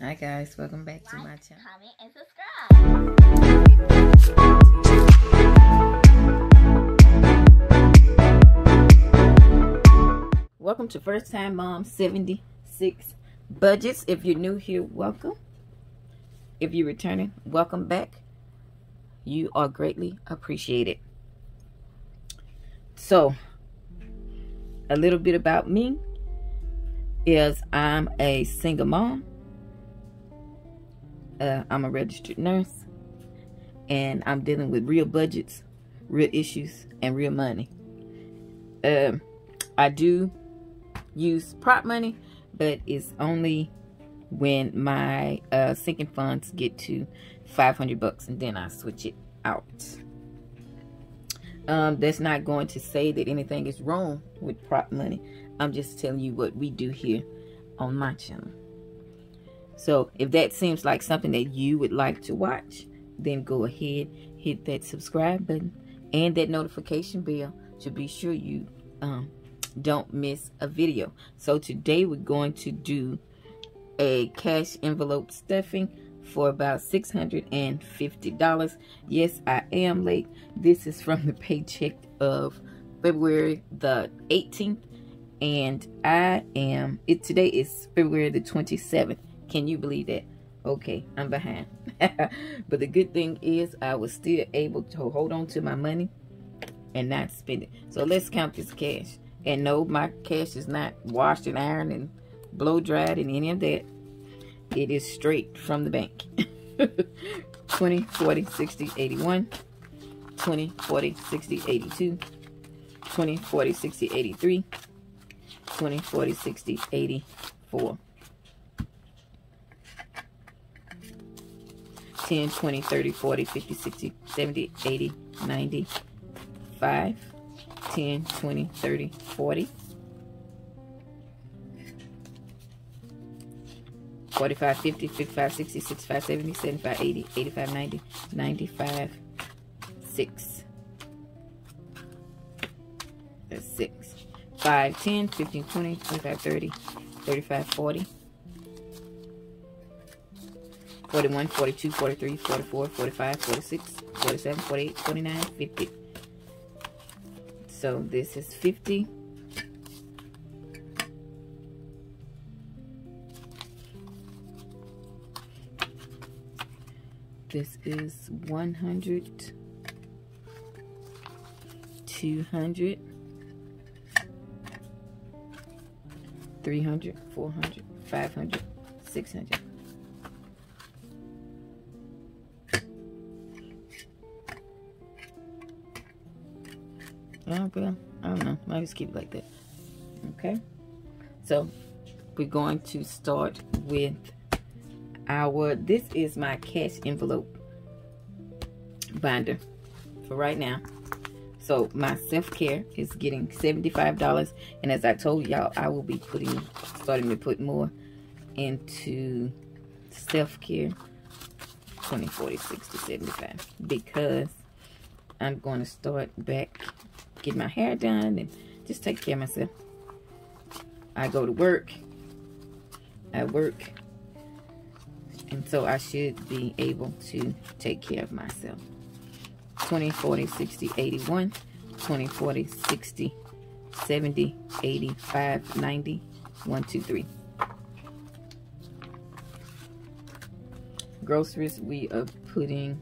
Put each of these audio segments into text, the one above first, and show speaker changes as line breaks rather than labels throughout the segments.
Hi guys, welcome back to my channel.
comment, and subscribe.
Welcome to First Time Mom 76 Budgets. If you're new here, welcome. If you're returning, welcome back. You are greatly appreciated. So, a little bit about me is I'm a single mom. Uh, I'm a registered nurse. And I'm dealing with real budgets, real issues, and real money. Um, I do use prop money, but it's only when my uh, sinking funds get to 500 bucks and then I switch it out. Um, that's not going to say that anything is wrong with prop money. I'm just telling you what we do here on my channel. So if that seems like something that you would like to watch, then go ahead, hit that subscribe button and that notification bell to be sure you um, don't miss a video. So today we're going to do a cash envelope stuffing for about $650. Yes, I am late. This is from the paycheck of February the 18th. And I am, it today is February the 27th. Can you believe that? Okay, I'm behind. but the good thing is I was still able to hold on to my money and not spend it. So let's count this cash. And no, my cash is not washed and ironed and blow dried and any of that. It is straight from the bank. 20, 40, 60, 81. 20, 40, 60, 82. 20, 40, 60, 83. 20, 40, 60, 84. 10, 20, 30, 40, 50, 60, 70, 80, 90, 5, 10, 20, 30, 40. 45, 50, 55, 60, 65, 70, 75, 80, 85, 90, 95, 6. That's 6. 5, 10, 15, 20, 25, 30, 35, 40. 41, 42, 43, 44, 45, 46, 47, 48, 49, 50. So this is 50. This is 100, 200, 300, 400, 500, 600. Well, I don't know. Might just keep it like that. Okay. So, we're going to start with our, this is my cash envelope binder for right now. So, my self-care is getting $75. And as I told y'all, I will be putting, starting to put more into self-care. 20, 40, 60, 75. Because I'm going to start back get my hair done and just take care of myself. I go to work. I work. And so I should be able to take care of myself. 20, 40, 60, 81. 20, 40, 60, 70, 85, 90. 1, 2, 3. Groceries, we are putting...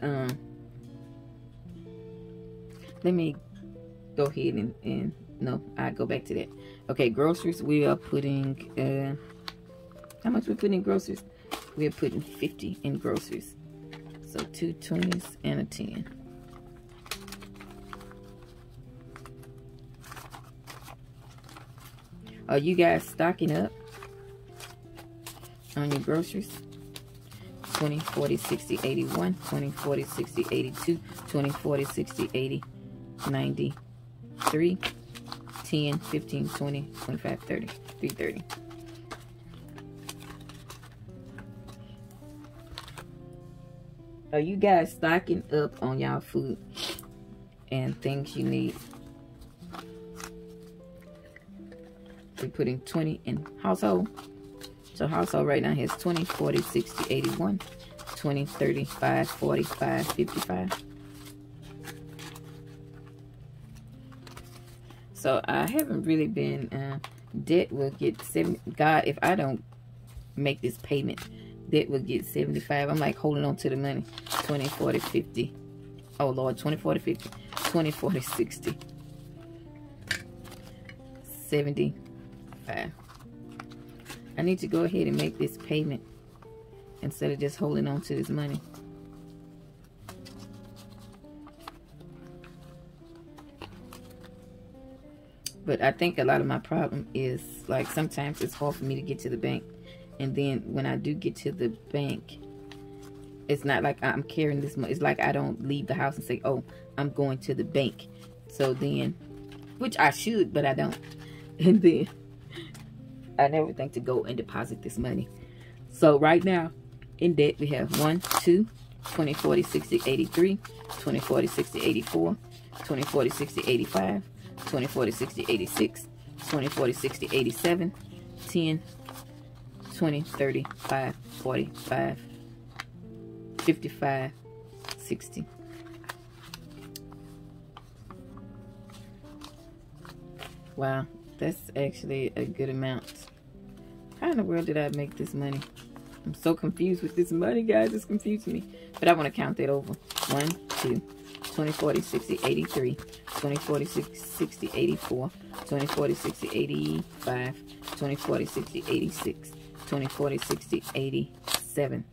Um, let me go ahead and, and no, I go back to that. Okay, groceries, we are putting, uh, how much we putting in groceries? We are putting 50 in groceries. So two 20s and a 10. Are you guys stocking up on your groceries? 20, 40, 60, 81, 20, 40, 60, 82, 20, 40, 60, 80, 90, 3, 10, 15, 20, 25, 30, 330. Are you guys stocking up on y'all food and things you need? We're putting 20 in household, So household right now has 20, 40, 60, 81, 20, 35, 45, 55. So I haven't really been, uh, debt will get 70, God, if I don't make this payment, debt will get 75. I'm like holding on to the money. 20, 40, 50. Oh Lord, 20, 40, 50. 20, 40, 60. 75. I need to go ahead and make this payment instead of just holding on to this money. But I think a lot of my problem is like sometimes it's hard for me to get to the bank. And then when I do get to the bank, it's not like I'm carrying this money. It's like I don't leave the house and say, oh, I'm going to the bank. So then, which I should, but I don't. And then I never think to go and deposit this money. So right now, in debt, we have 1, 2, 20, 40, 60, 83, 20, 40, 60, 84, 20, 40, 60, 85, 20, 40, 60, 86, 20, 40, 60, 87, 10, 20, 30, 5, 45, 55, 60. Wow, that's actually a good amount. How in the world did I make this money? I'm so confused with this money, guys. It's confusing me. But I want to count that over. 1, 2, 20, 40, 60, 83, 20, 40, 60, 84, 20, 40, 60, 85, 20, 40, 60, 86, 20, 40, 60, 87,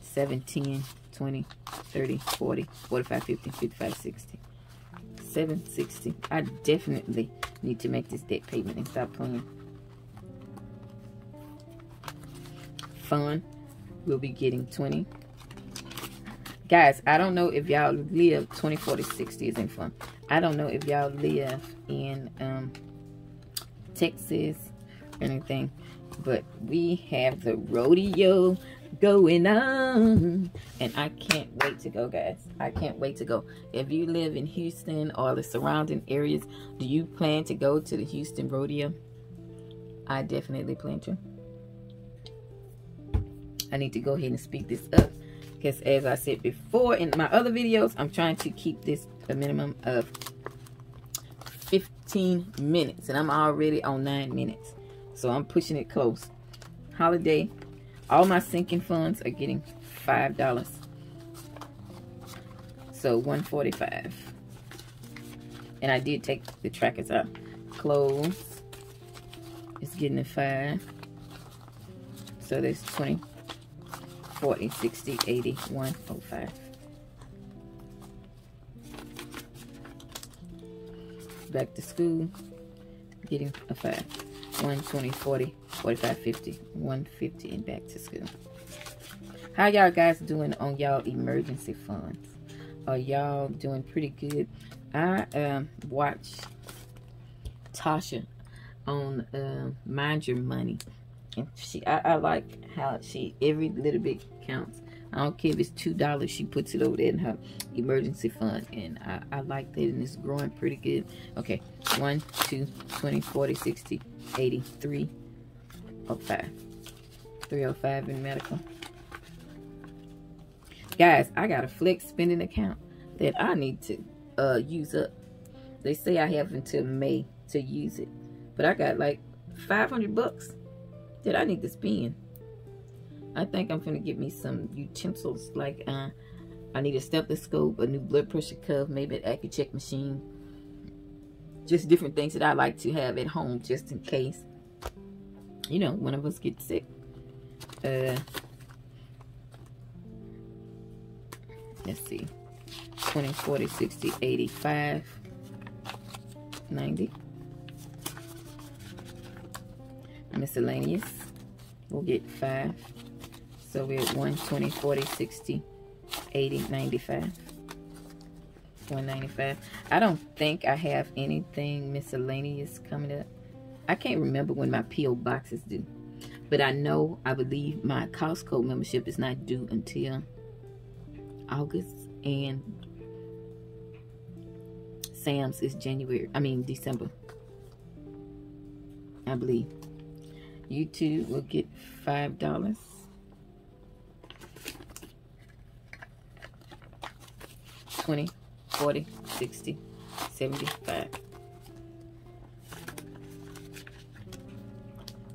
17, 20, 30, 40, 45, 50, 55, 60. 760. I definitely need to make this debt payment and stop playing. Fun. We'll be getting 20. Guys, I don't know if y'all live 20, 40, 60 isn't fun. I don't know if y'all live in um, Texas or anything. But we have the rodeo going on. And I can't wait to go, guys. I can't wait to go. If you live in Houston or the surrounding areas, do you plan to go to the Houston Rodeo? I definitely plan to. I need to go ahead and speak this up. Because as I said before in my other videos, I'm trying to keep this a minimum of 15 minutes. And I'm already on 9 minutes. So I'm pushing it close. Holiday all my sinking funds are getting $5. So 145 And I did take the trackers out. Clothes is getting a 5 So there's 20, 40, 60, 80, 105 Back to school, getting a 5 1, 20, 40, 45, 50, 150, and back to school. How y'all guys doing on y'all emergency funds? Are y'all doing pretty good? I um, watched Tasha on um, Mind Your Money. And she, I, I like how she, every little bit counts. I don't care if it's two dollars. She puts it over there in her emergency fund, and I, I like that, and it's growing pretty good. Okay, one, two, 20, 40, 60, 80, 305. 305 in medical. Guys, I got a flex spending account that I need to uh, use up. They say I have until May to use it, but I got like 500 bucks that I need to spend. I think I'm going to get me some utensils. Like, uh, I need a stethoscope, a new blood pressure cuff, maybe an Accu-Chek machine. Just different things that I like to have at home just in case. You know, one of us gets sick. Uh, let's see. 20, 40, 60, 85, 90. Miscellaneous. We'll get 5. So we're at 120, 40, 60, 80, 95. 195. I don't think I have anything miscellaneous coming up. I can't remember when my P.O. boxes due. But I know, I believe my Costco membership is not due until August. And Sam's is January. I mean, December. I believe. YouTube will get five dollars. Twenty, forty, sixty, seventy-five.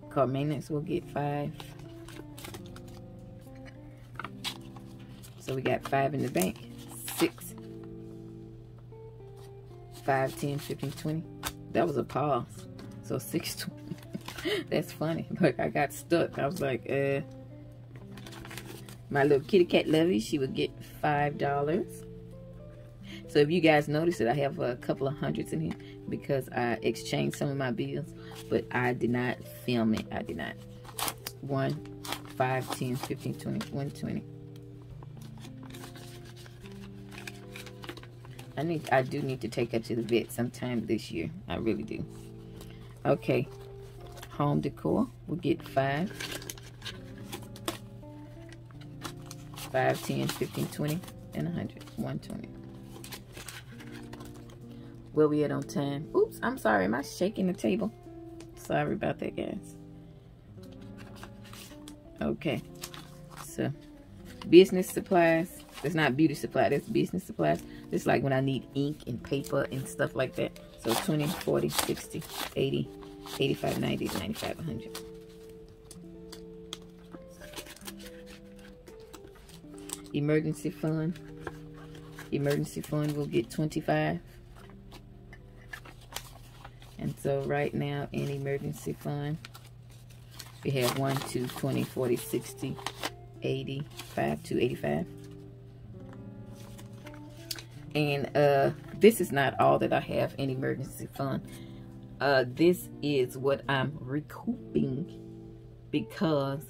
Car maintenance will get five. So we got five in the bank. Six. Five, ten, fifteen, twenty. That was a pause. So six twenty. That's funny. Look, I got stuck. I was like, uh my little kitty cat Lovey, she would get five dollars. So if you guys notice that I have a couple of hundreds in here because I exchanged some of my bills, but I did not film it. I did not. One, five, ten, fifteen, twenty, one, twenty. I need I do need to take her to the vet sometime this year. I really do. Okay. Home decor. We'll get five. Five, ten, fifteen, twenty, and a hundred. One twenty. Where we at on time? Oops, I'm sorry. Am I shaking the table? Sorry about that, guys. Okay. So, business supplies. It's not beauty supply. That's business supplies. It's like when I need ink and paper and stuff like that. So 20, 40, 60, 80, 85, 90, 95, 100. Emergency fund. Emergency fund will get 25. And so right now in emergency fund, we have 1, 2, 20, 40, 60, 85 to 85. And uh, this is not all that I have in emergency fund. Uh, this is what I'm recouping because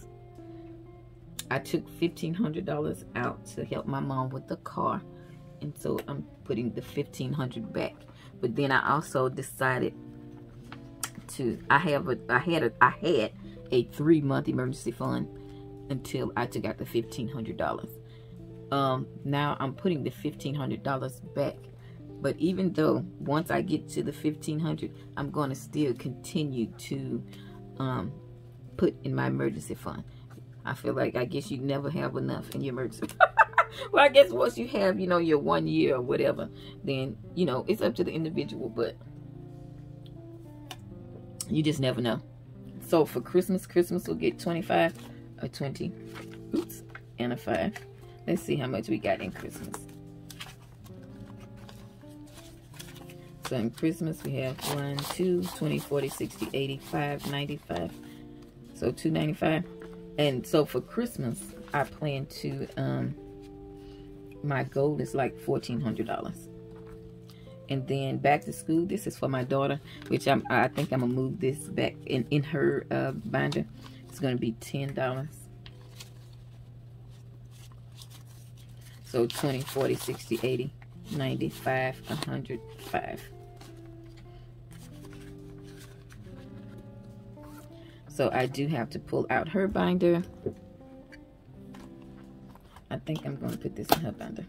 I took $1,500 out to help my mom with the car. And so I'm putting the 1500 back. But then I also decided to, I have a, I had a, I had a three month emergency fund until I took out the $1,500 um now i'm putting the $1500 back but even though once i get to the 1500 i'm going to still continue to um put in my emergency fund. I feel like i guess you never have enough in your emergency. Well i guess once you have you know your one year or whatever then you know it's up to the individual but you just never know. So for christmas christmas will get 25 or 20 oops and a five. Let's see how much we got in Christmas. In Christmas, we have 1, 2, 20, 40, 60, 85, 95. So 295. And so for Christmas, I plan to, um, my goal is like $1,400. And then back to school, this is for my daughter, which I'm, I think I'm going to move this back in, in her uh, binder. It's going to be $10. So 20, 40, 60, 80, 95, 105. So I do have to pull out her binder. I think I'm going to put this in her binder.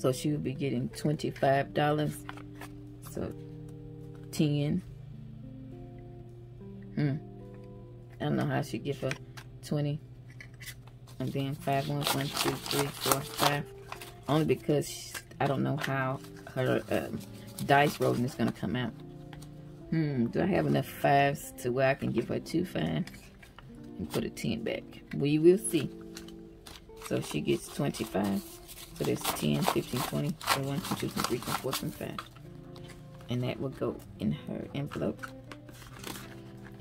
So she would be getting $25. So 10. Hmm. I don't know how she get for 20. And then 5, 1, 1, 2, 3, 4, 5. Only because she, I don't know how her um, dice rolling is going to come out. Hmm, do I have enough fives to where I can give her two fives and put a 10 back? We will see. So she gets 25. So that's 10, 15, 20, 21, 22, 23, 24, 25. And that will go in her envelope.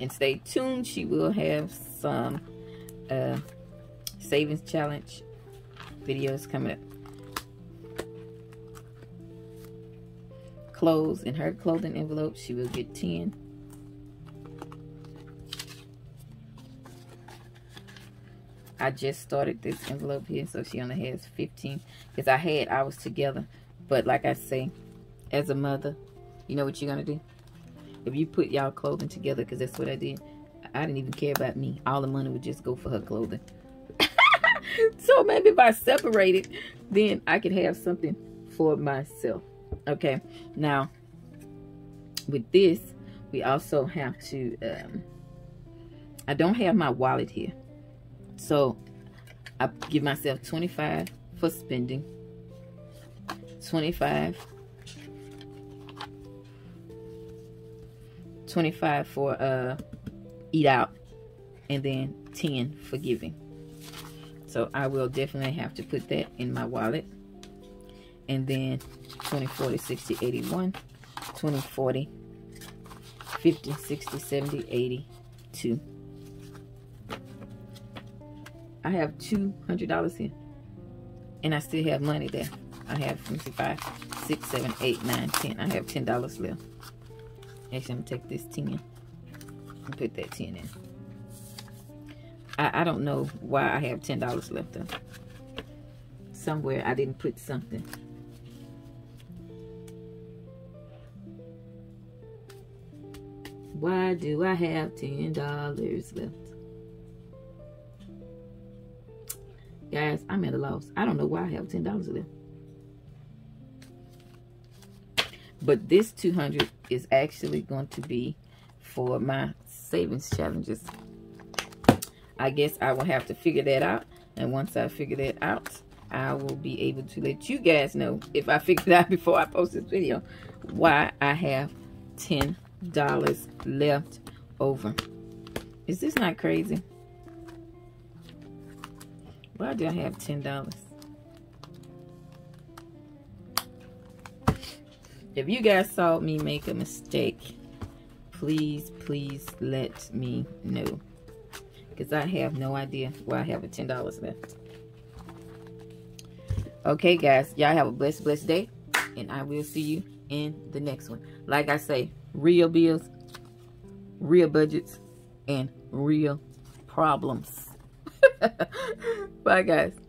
And stay tuned. She will have some uh, savings challenge videos coming up. Clothes in her clothing envelope, she will get 10. I just started this envelope here, so she only has 15. Because I had, I was together But like I say, as a mother, you know what you're going to do? If you put y'all clothing together, because that's what I did, I didn't even care about me. All the money would just go for her clothing. so maybe if I separate it, then I could have something for myself. Okay. Now, with this, we also have to, um, I don't have my wallet here. So I give myself 25 for spending. 25 25 for uh eat out and then 10 for giving so I will definitely have to put that in my wallet and then 20 40 60 81 20 40 50 60 70 80 2 I have $200 here and I still have money there I have, let me see, five, six, seven, eight, nine, ten. I have ten dollars left. Actually, I'm gonna take this ten and put that ten in. I, I don't know why I have ten dollars left though. Somewhere I didn't put something. Why do I have ten dollars left? Guys, I'm at a loss. I don't know why I have ten dollars left. But this 200 is actually going to be for my savings challenges. I guess I will have to figure that out. And once I figure that out, I will be able to let you guys know if I figure it out before I post this video why I have $10 left over. Is this not crazy? Why do I have $10? If you guys saw me make a mistake, please, please let me know. Because I have no idea why I have a $10 left. Okay, guys. Y'all have a blessed, blessed day. And I will see you in the next one. Like I say, real bills, real budgets, and real problems. Bye, guys.